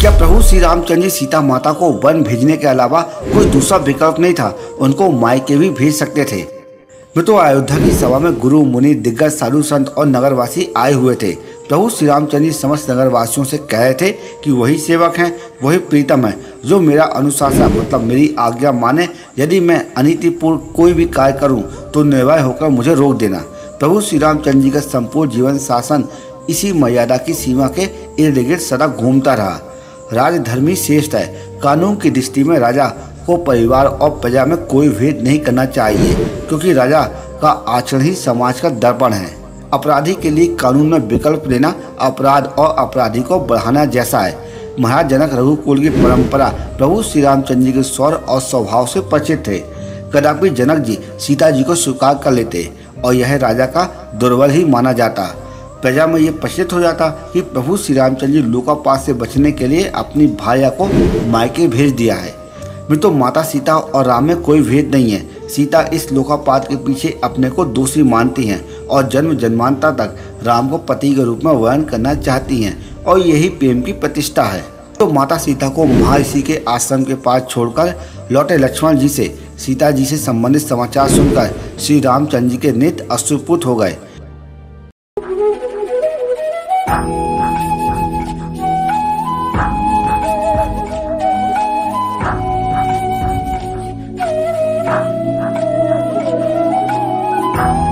क्या प्रभु श्री रामचंद्र जी सीता माता को वन भेजने के अलावा कोई दूसरा विकल्प नहीं था? उनको मायके भी भेज सकते थे। मैं तो अयोध्या की सभा में गुरु, मुनि, दिग्गज, साधु संत और नगरवासी आए हुए थे। प्रभु श्री रामचंद्र समस्त नगरवासियों से कह रहे थे कि वही सेवक हैं, वही प्रीतम है, जो मेरा अनुशासन मतलब मेरी आज्ञा माने। यदि मैं अनितिपूर्ण कोई भी कार्य करूँ तो निर्भय होकर मुझे रोक देना। प्रभु श्री रामचंद्र जी का संपूर्ण जीवन शासन इसी मर्यादा की सीमा के इर्द गिर्द सदा घूमता रहा। राजधर्मी श्रेष्ठ है। कानून की दृष्टि में राजा को परिवार और प्रजा में कोई भेद नहीं करना चाहिए, क्योंकि राजा का आचरण ही समाज का दर्पण है। अपराधी के लिए कानून में विकल्प लेना अपराध और अपराधी को बढ़ाना जैसा है। महाराज जनक रघुकुल की परंपरा प्रभु श्री रामचंद्र जी के स्वर और स्वभाव से परिचित थे कदापि जनक जी सीता जी को स्वीकार कर लेते और यह राजा का दुर्बल ही माना जाता। प्रजा में ये प्रचलित हो जाता कि प्रभु श्री रामचंद्र जी लोकापात से बचने के लिए अपनी भार्या को मायके भेज दिया है। मैं तो माता सीता और राम में कोई भेद नहीं है। सीता इस लोकापात के पीछे अपने को दोषी मानती हैं और जन्म जन्मांतर तक राम को पति के रूप में वर्णन करना चाहती हैं और यही प्रेम की प्रतिष्ठा है। तो माता सीता को महर्षि के आश्रम के पास छोड़कर लौटे लक्ष्मण जी से सीता जी से संबंधित समाचार सुनकर श्री रामचंद्र जी के नित्य अश्रुपुत हो गए। Bye.